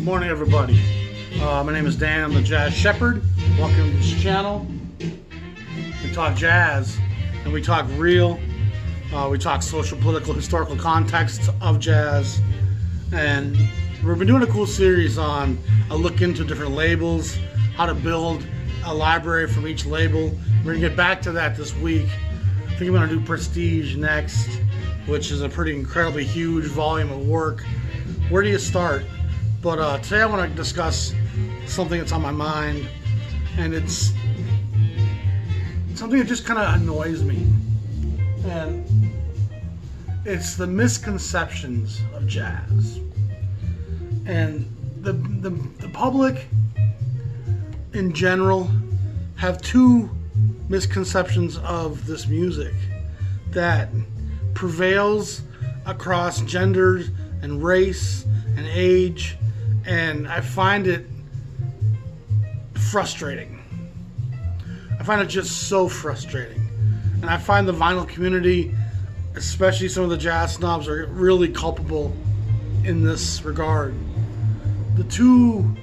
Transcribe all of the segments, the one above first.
Good morning, everybody. Uh, my name is Dan. I'm the Jazz Shepherd. Welcome to this channel. We talk jazz and we talk real. Uh, we talk social, political, historical context of jazz. And we've been doing a cool series on a look into different labels, how to build a library from each label. We're to get back to that this week. I think I'm to do Prestige next, which is a pretty incredibly huge volume of work. Where do you start? But uh, today I want to discuss something that's on my mind, and it's something that just kind of annoys me. And it's the misconceptions of jazz. And the, the, the public in general have two misconceptions of this music that prevails across genders and race and age and I find it frustrating. I find it just so frustrating. And I find the vinyl community, especially some of the jazz snobs, are really culpable in this regard. The two,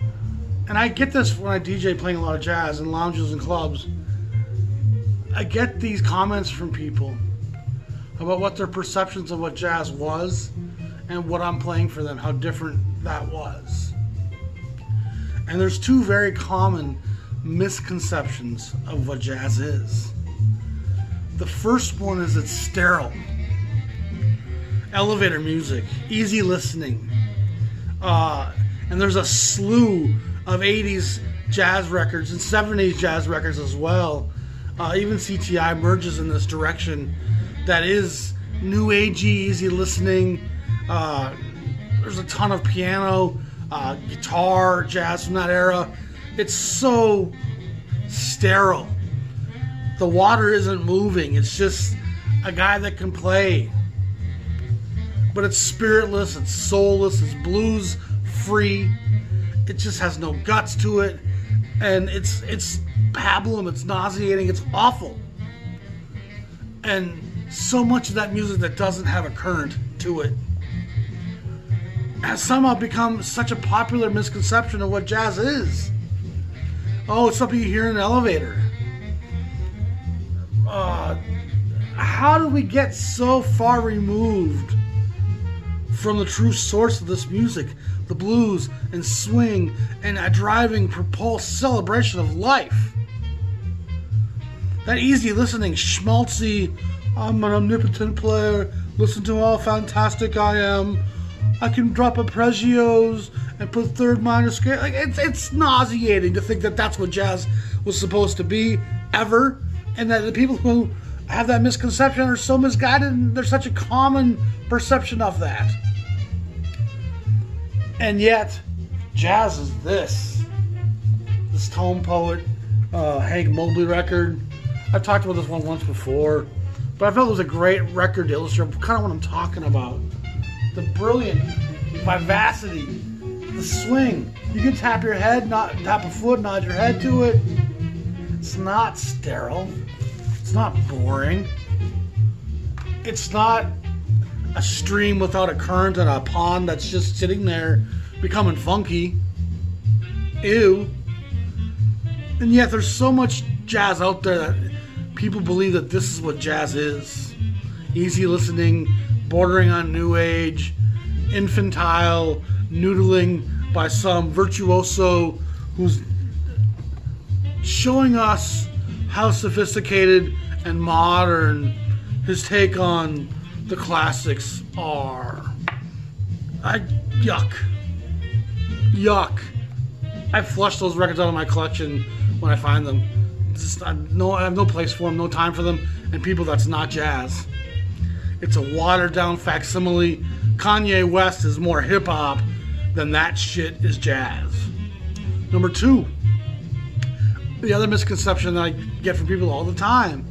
and I get this when I DJ playing a lot of jazz in lounges and clubs. I get these comments from people about what their perceptions of what jazz was and what I'm playing for them, how different that was. And there's two very common misconceptions of what jazz is. The first one is it's sterile. Elevator music, easy listening. Uh, and there's a slew of 80s jazz records and 70s jazz records as well. Uh, even CTI merges in this direction that is new agey, easy listening. Uh, there's a ton of piano, uh, guitar, jazz from that era. It's so sterile. The water isn't moving. It's just a guy that can play. But it's spiritless, it's soulless, it's blues free. It just has no guts to it. And it's it's pablum, it's nauseating, it's awful. And so much of that music that doesn't have a current to it has somehow become such a popular misconception of what jazz is. Oh, it's something you hear in an elevator. Uh, how do we get so far removed from the true source of this music? The blues and swing and a driving, propulsed celebration of life. That easy listening, schmaltzy, I'm an omnipotent player, listen to how fantastic I am. I can drop arpeggios and put third minor scale. Like it's it's nauseating to think that that's what jazz was supposed to be ever, and that the people who have that misconception are so misguided, and there's such a common perception of that. And yet, jazz is this. This tone poet, uh, Hank Mobley record. I've talked about this one once before, but I felt it was a great record to illustrate kind of what I'm talking about the brilliant vivacity, the swing. You can tap your head, not tap a foot, nod your head to it. It's not sterile. It's not boring. It's not a stream without a current and a pond that's just sitting there becoming funky. Ew. And yet there's so much jazz out there that people believe that this is what jazz is. Easy listening, bordering on new age, infantile noodling by some virtuoso who's showing us how sophisticated and modern his take on the classics are. I yuck. Yuck. I flush those records out of my collection when I find them. Just, I, no, I have no place for them, no time for them, and people that's not jazz. It's a watered down facsimile. Kanye West is more hip hop than that shit is jazz. Number two, the other misconception that I get from people all the time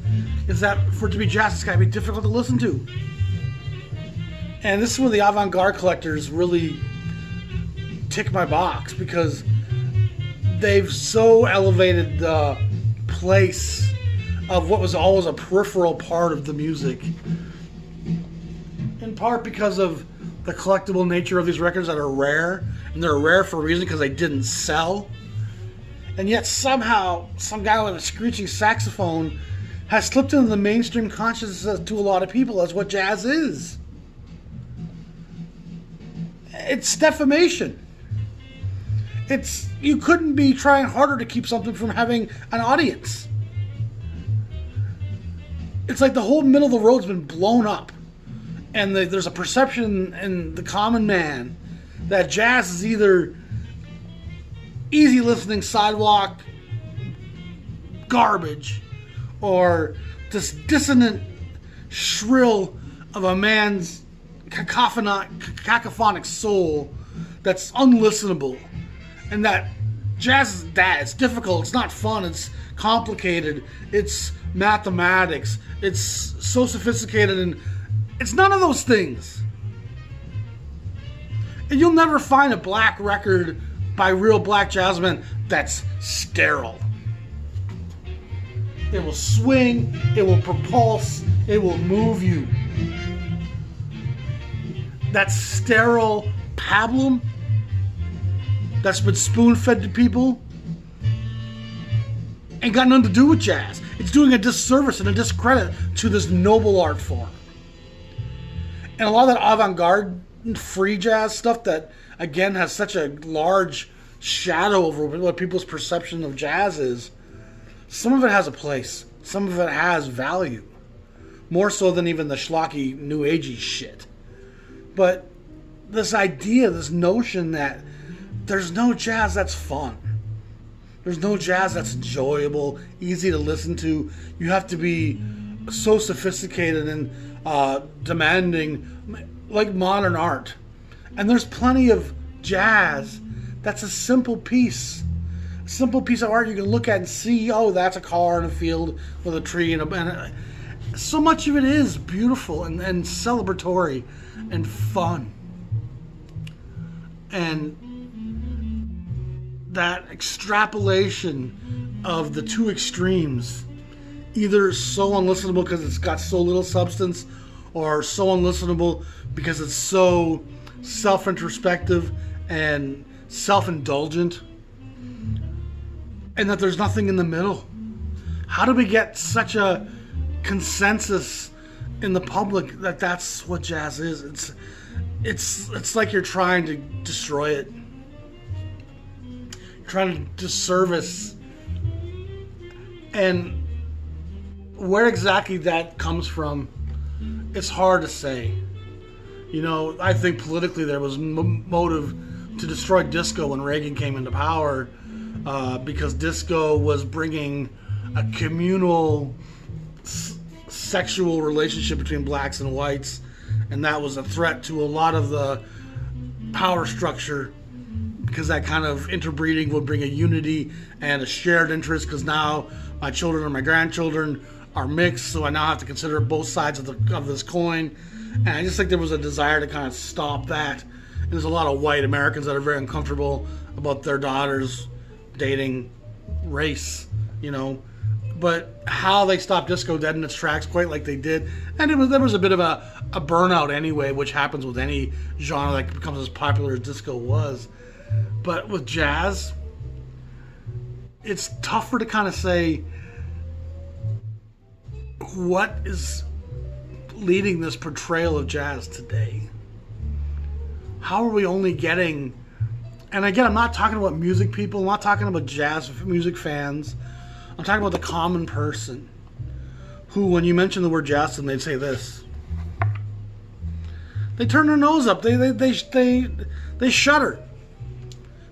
is that for it to be jazz, it's got to be difficult to listen to. And this is where the avant garde collectors really tick my box because they've so elevated the place of what was always a peripheral part of the music part because of the collectible nature of these records that are rare and they're rare for a reason because they didn't sell. And yet somehow some guy with a screeching saxophone has slipped into the mainstream consciousness to a lot of people as what jazz is. It's defamation. It's you couldn't be trying harder to keep something from having an audience. It's like the whole middle of the road's been blown up, and the, there's a perception in the common man that jazz is either easy listening sidewalk garbage or this dissonant shrill of a man's cacophonic, cacophonic soul that's unlistenable. And that jazz is that. It's difficult. It's not fun. It's complicated. It's mathematics. It's so sophisticated and it's none of those things and you'll never find a black record by real black jazzmen that's sterile it will swing it will propulse it will move you that sterile pablum that's been spoon fed to people ain't got nothing to do with jazz. It's doing a disservice and a discredit to this noble art form. And a lot of that avant garde free jazz stuff that, again, has such a large shadow over what people's perception of jazz is, some of it has a place, some of it has value. More so than even the schlocky, new agey shit. But this idea, this notion that there's no jazz that's fun. There's no jazz that's enjoyable, easy to listen to. You have to be so sophisticated and uh, demanding, like modern art. And there's plenty of jazz that's a simple piece. A simple piece of art you can look at and see, oh, that's a car in a field with a tree and, a, and a, so much of it is beautiful and, and celebratory and fun. And that extrapolation of the two extremes, either so unlistenable because it's got so little substance, or so unlistenable because it's so self introspective and self indulgent, and that there's nothing in the middle. How do we get such a consensus in the public that that's what jazz is? It's it's it's like you're trying to destroy it trying to disservice and where exactly that comes from it's hard to say. You know i think politically there was motive to destroy disco when reagan came into power uh, because disco was bringing a communal s- sexual relationship between blacks and whites and that was a threat to a lot of the power structure because that kind of interbreeding would bring a unity and a shared interest because now my children and my grandchildren are mixed so i now have to consider both sides of, the, of this coin. And i just think there was a desire to kind of stop that. And there's a lot of white americans that are very uncomfortable about their daughters dating race you know? But how they stopped disco dead in its tracks quite like they did and it was there was a bit of a, a burnout anyway which happens with any genre that becomes as popular as disco was. But with jazz, it's tougher to kind of say what is leading this portrayal of jazz today. How are we only getting and again, I'm not talking about music people, I'm not talking about jazz music fans. I'm talking about the common person who, when you mention the word jazz, and they'd say this. They turn their nose up. They they they they, they shudder.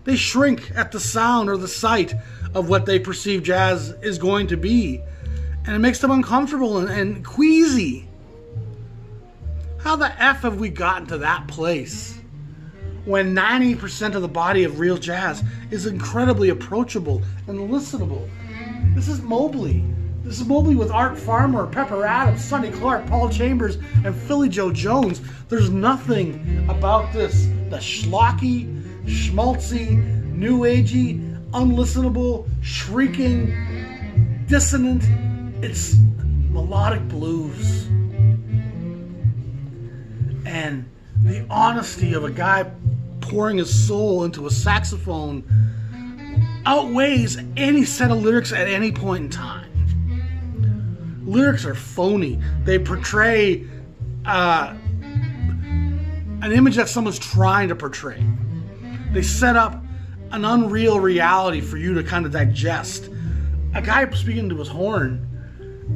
They shrink at the sound or the sight of what they perceive jazz is going to be. And it makes them uncomfortable and, and queasy. How the F have we gotten to that place? When 90% of the body of real jazz is incredibly approachable and listenable. This is Mobley. This is Mobley with Art Farmer, Pepper Adams, Sonny Clark, Paul Chambers, and Philly Joe Jones. There's nothing about this the schlocky, schmaltzy, new agey, unlistenable, shrieking, dissonant. It's melodic blues. And the honesty of a guy pouring his soul into a saxophone outweighs any set of lyrics at any point in time. Lyrics are phony. They portray uh, an image that someone's trying to portray. They set up an unreal reality for you to kind of digest. A guy speaking to his horn,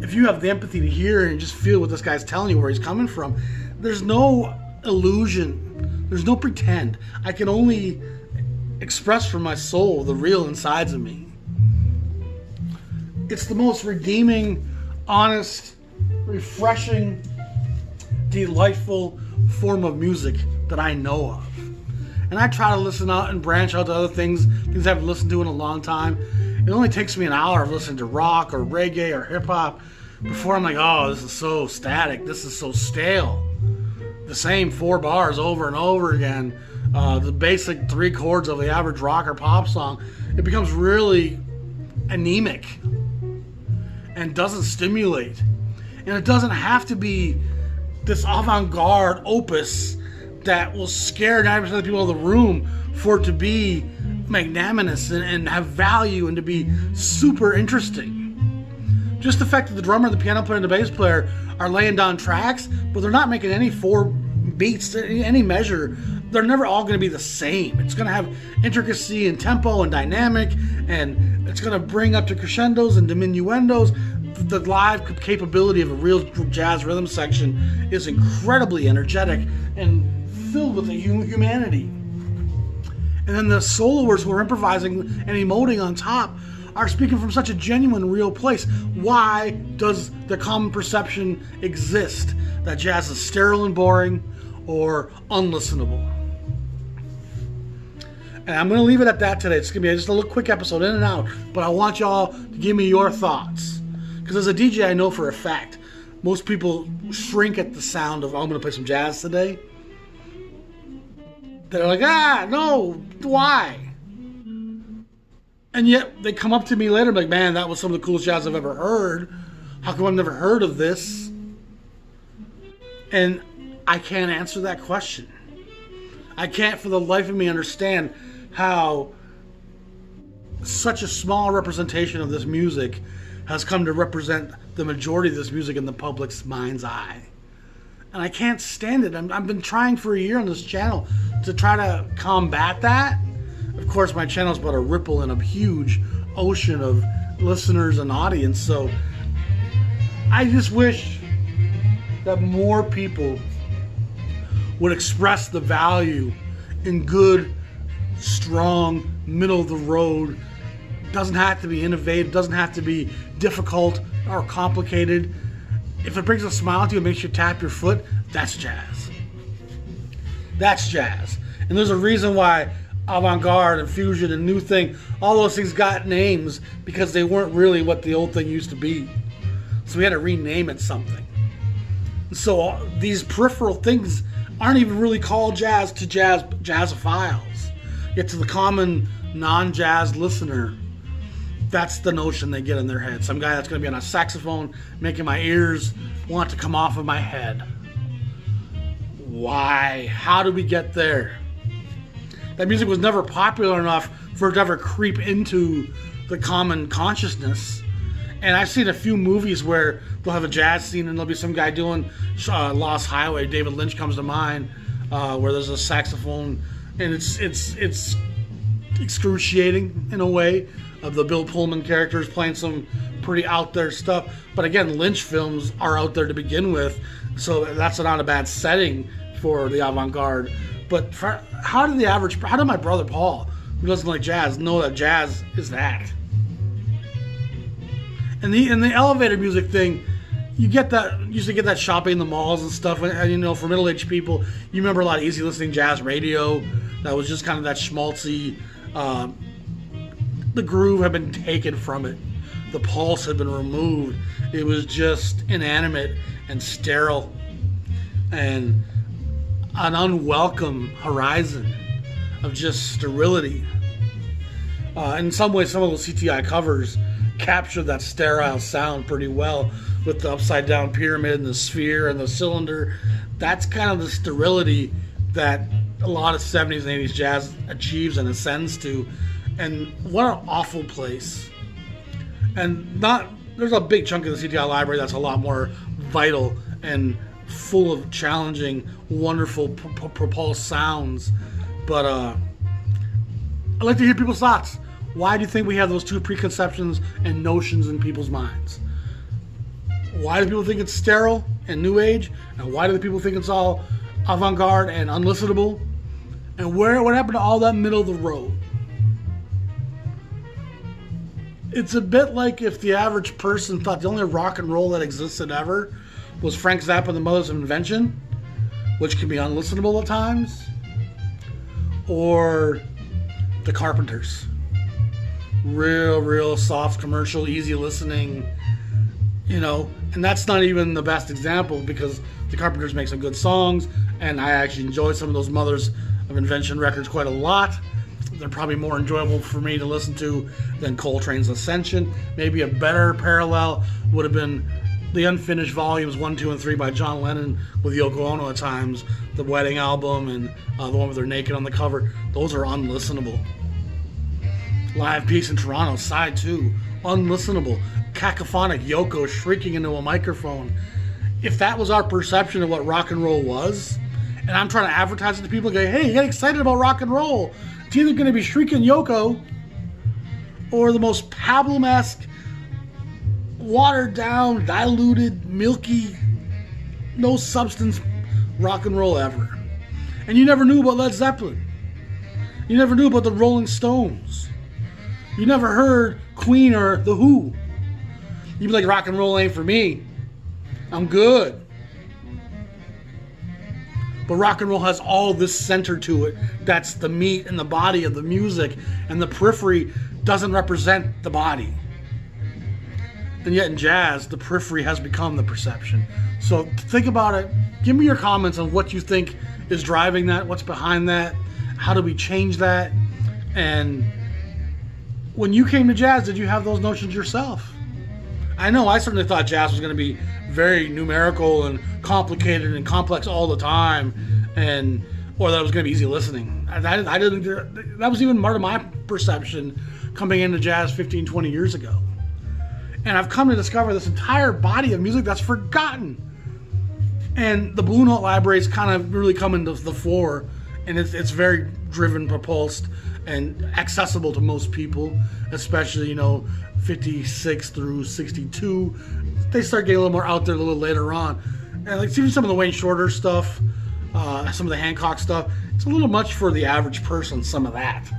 if you have the empathy to hear and just feel what this guy's telling you, where he's coming from, there's no illusion, there's no pretend. I can only express from my soul the real insides of me. It's the most redeeming, honest, refreshing, delightful form of music that I know of. And I try to listen out and branch out to other things, things I haven't listened to in a long time. It only takes me an hour of listening to rock or reggae or hip hop before I'm like, oh, this is so static. This is so stale. The same four bars over and over again. Uh, the basic three chords of the average rock or pop song. It becomes really anemic and doesn't stimulate. And it doesn't have to be this avant garde opus that will scare 90% of the people in the room for it to be magnanimous and, and have value and to be super interesting. Just the fact that the drummer, the piano player, and the bass player are laying down tracks, but they're not making any four beats, any measure. They're never all going to be the same. It's going to have intricacy and tempo and dynamic, and it's going to bring up to crescendos and diminuendos. The live capability of a real jazz rhythm section is incredibly energetic and filled with humanity. And then the soloers who are improvising and emoting on top are speaking from such a genuine, real place. Why does the common perception exist that jazz is sterile and boring or unlistenable? And I'm going to leave it at that today. It's going to be just a little quick episode in and out, but I want y'all to give me your thoughts. Because as a DJ, I know for a fact most people shrink at the sound of, I'm going to play some jazz today. They're like, ah, no, why? And yet they come up to me later, like, man, that was some of the coolest jazz I've ever heard. How come I've never heard of this? And I can't answer that question. I can't for the life of me understand how such a small representation of this music has come to represent the majority of this music in the public's mind's eye and I can't stand it. i have been trying for a year on this channel to try to combat that. Of course, my channel is but a ripple in a huge ocean of listeners and audience. So I just wish that more people would express the value in good, strong, middle of the road. Doesn't have to be innovative, doesn't have to be difficult or complicated if it brings a smile to you and makes you tap your foot, that's jazz. That's jazz. And there's a reason why avant garde and fusion and new thing, all those things got names because they weren't really what the old thing used to be. So we had to rename it something. So uh, these peripheral things aren't even really called jazz to jazz jazzophiles. Yet to the common non-jazz listener, that's the notion they get in their head. Some guy that's going to be on a saxophone making my ears want to come off of my head. Why? How do we get there? That music was never popular enough for it to ever creep into the common consciousness. And I've seen a few movies where they'll have a jazz scene and there'll be some guy doing uh, Lost Highway. David Lynch comes to mind, uh, where there's a saxophone, and it's it's it's excruciating in a way of the Bill Pullman characters playing some pretty out there stuff. But again, Lynch films are out there to begin with, so that's not a bad setting for the avant garde. But for, how did the average, how did my brother Paul, who doesn't like jazz, know that jazz is that? And the and the elevator music thing, you get that used to get that shopping in the malls and stuff. And, and you know, for middle aged people, you remember a lot of easy listening jazz radio that was just kind of that schmaltzy. Uh, the groove had been taken from it. The pulse had been removed. It was just inanimate and sterile and an unwelcome horizon of just sterility. Uh, in some ways, some of those CTI covers capture that sterile sound pretty well with the upside down pyramid and the sphere and the cylinder. That's kind of the sterility that a lot of 70s and 80s jazz achieves and ascends to. And what an awful place. And not there's a big chunk of the CTI library that's a lot more vital and full of challenging, wonderful, p- p- propulsed sounds. But uh, I'd like to hear people's thoughts. Why do you think we have those two preconceptions and notions in people's minds? Why do people think it's sterile and new age? And why do the people think it's all avant-garde and unlistenable? And where what happened to all that middle of the road? It's a bit like if the average person thought the only rock and roll that existed ever was Frank Zappa and the Mothers of Invention, which can be unlistenable at times, or the Carpenters. Real, real soft commercial, easy listening, you know, and that's not even the best example because the Carpenters make some good songs, and I actually enjoy some of those Mothers of Invention records quite a lot. They're probably more enjoyable for me to listen to than Coltrane's Ascension. Maybe a better parallel would have been the unfinished volumes one, two, and three by John Lennon with Yoko Ono at times, the wedding album, and uh, the one with they're naked on the cover. Those are unlistenable. Live Peace in Toronto, side two, unlistenable. Cacophonic Yoko shrieking into a microphone. If that was our perception of what rock and roll was, and I'm trying to advertise it to people, go, hey, get excited about rock and roll. It's either going to be shrieking Yoko or the most Pablum-esque watered down, diluted, milky, no substance rock and roll ever. And you never knew about Led Zeppelin. You never knew about the Rolling Stones. You never heard Queen or The Who. You'd be like, rock and roll ain't for me. I'm good. But rock and roll has all this center to it. That's the meat and the body of the music, and the periphery doesn't represent the body. And yet in jazz, the periphery has become the perception. So think about it. Give me your comments on what you think is driving that, what's behind that, how do we change that? And when you came to jazz, did you have those notions yourself? I know I certainly thought jazz was going to be very numerical and complicated and complex all the time, and or that it was going to be easy listening. I, I, didn't. That was even part of my perception coming into jazz 15, 20 years ago. And I've come to discover this entire body of music that's forgotten. And the Blue Note library is kind of really coming to the fore, and it's, it's very driven, propulsed, and accessible to most people, especially, you know, 56 through 62. They start getting a little more out there a little later on. And like even some of the Wayne Shorter stuff, uh, some of the Hancock stuff, it's a little much for the average person, some of that.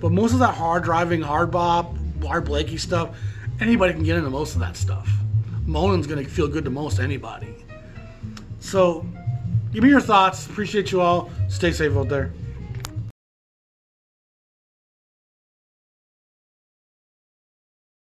But most of that hard driving, hard bop, Art Blakey stuff, anybody can get into most of that stuff. Moanin's gonna feel good to most anybody. So, give me your thoughts. Appreciate you all. Stay safe out there.